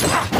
Ha!